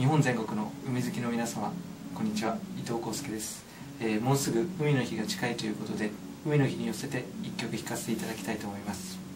日本全国の海好きの皆様こんにちは。伊藤康介です、えー、もうすぐ海の日が近いということで海の日に寄せて一曲弾かせていただきたいと思います。